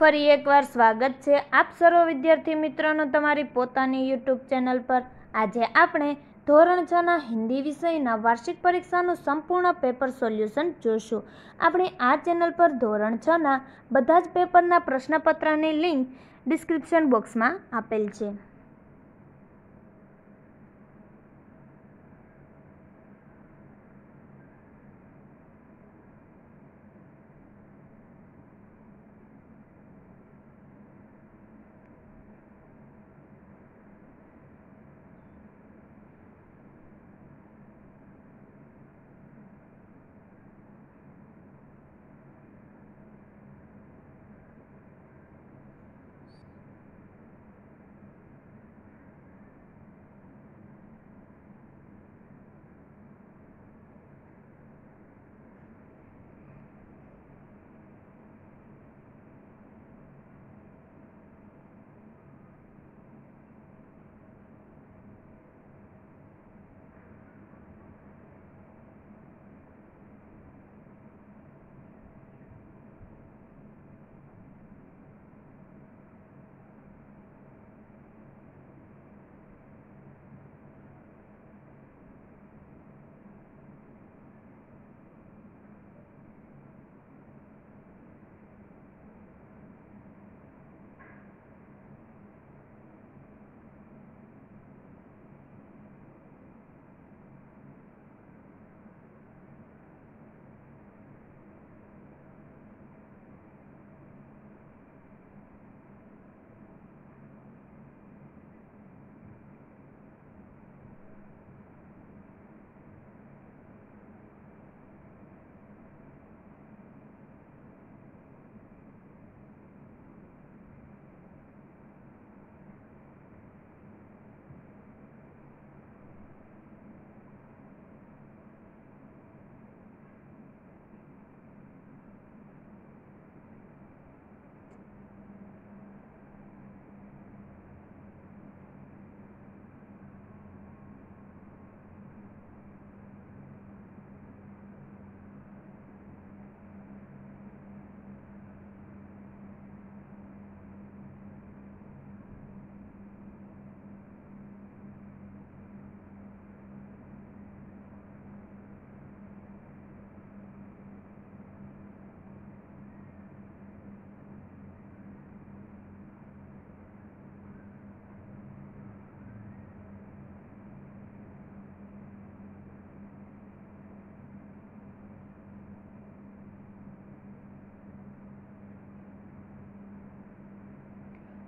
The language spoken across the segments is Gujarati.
ફરી એકવાર સ્વાગત છે આપ સર્વ વિદ્યાર્થી મિત્રોનો તમારી પોતાની યુટ્યુબ ચેનલ પર. આજે આપણે ધોરણ છના હિન્દી વિષયના વાર્ષિક પરીક્ષાનું સંપૂર્ણ પેપર સોલ્યુશન જોશું આપણે આ ચેનલ પર ધોરણ છના બધા જ પેપરના પ્રશ્નપત્રની લિંક ડિસ્ક્રિપ્શન બોક્સમાં આપેલ છે.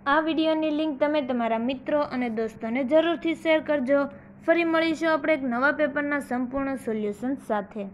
આ વિડીયોની લિંક તમે તમારા મિત્રો અને દોસ્તોને જરૂરથી શેર કરજો. ફરી મળીશું આપણે એક નવા પેપરના સંપૂર્ણ સોલ્યુશન સાથે.